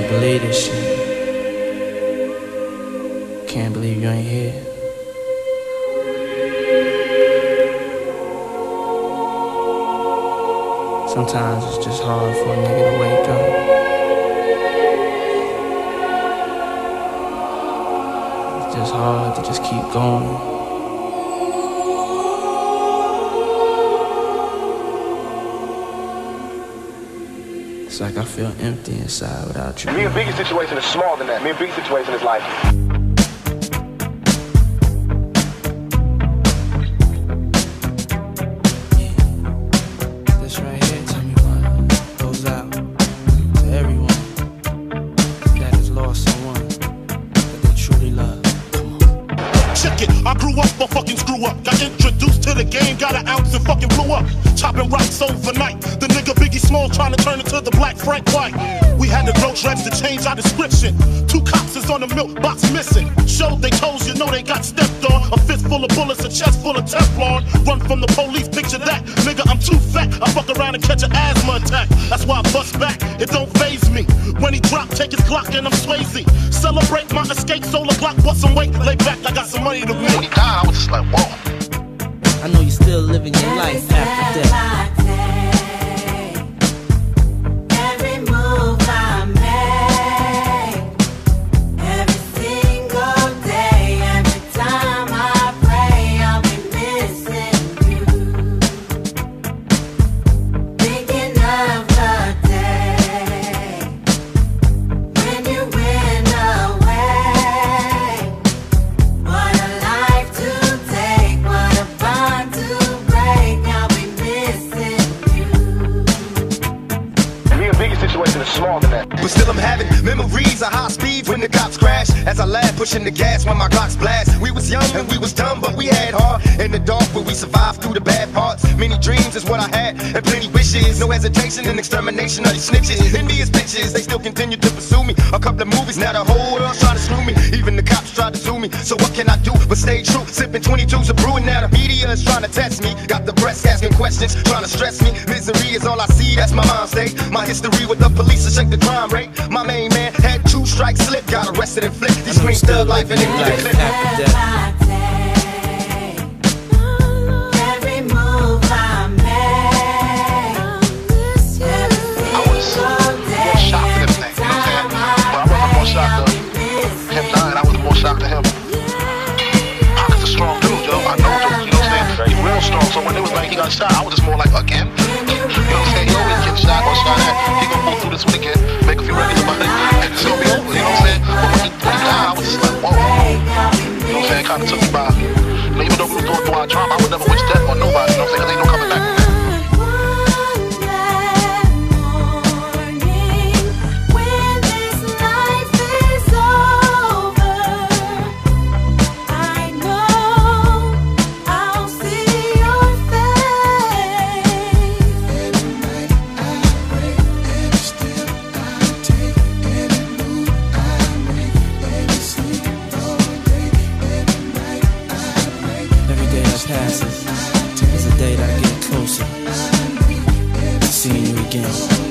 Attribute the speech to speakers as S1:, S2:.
S1: can't believe this shit. Can't believe you ain't here. Sometimes it's just hard for a nigga to wake up. It's just hard to just keep going. It's like I feel empty inside without you.
S2: Me and Biggie's situation is smaller than that. Me and Biggie's situation is like
S1: This right here, tell me what goes out to everyone that has lost someone that they truly love.
S3: Check it, I grew up a fucking screw up. Got introduced to the game, got an ounce and fucking blew up. Chopping rocks overnight. The nigga Biggie Small trying to turn into the black Frank White. We had to grow dreads to change our description. Two cops is on the milk box missing. Showed they toes, you know they got stepped on. A fist full of bullets, a chest full of Teflon. Run from the police, picture that. Nigga, I'm too fat. I fuck around and catch an asthma attack. That's why I bust back. It don't faze me. When he drop, take his Glock and I'm Swayze. Celebrate my escape, solar block, bust some weight, lay back. I got some money to make.
S2: when he died, I was just like, whoa.
S1: I know you're still living your life after death.
S4: Pushing the gas when my Glocks blast. We was young and we was dumb but we had heart. In the dark but we survived through the bad parts. Many dreams is what I had and plenty wishes. No hesitation and extermination of these snitches. Envious bitches, they still continue to pursue me. A couple of movies, now the whole world's trying to screw me. Even the cops tried to sue me. So what can I do but stay true? Sipping 22s of brewing now. The media is trying to test me. Got the press asking questions, trying to stress me. Misery is all I see, that's my mind state. My history with the police to check the crime rate. My main man two slip Got arrested and flipped, he screamed thug life and empty the
S1: Life after death.
S2: again.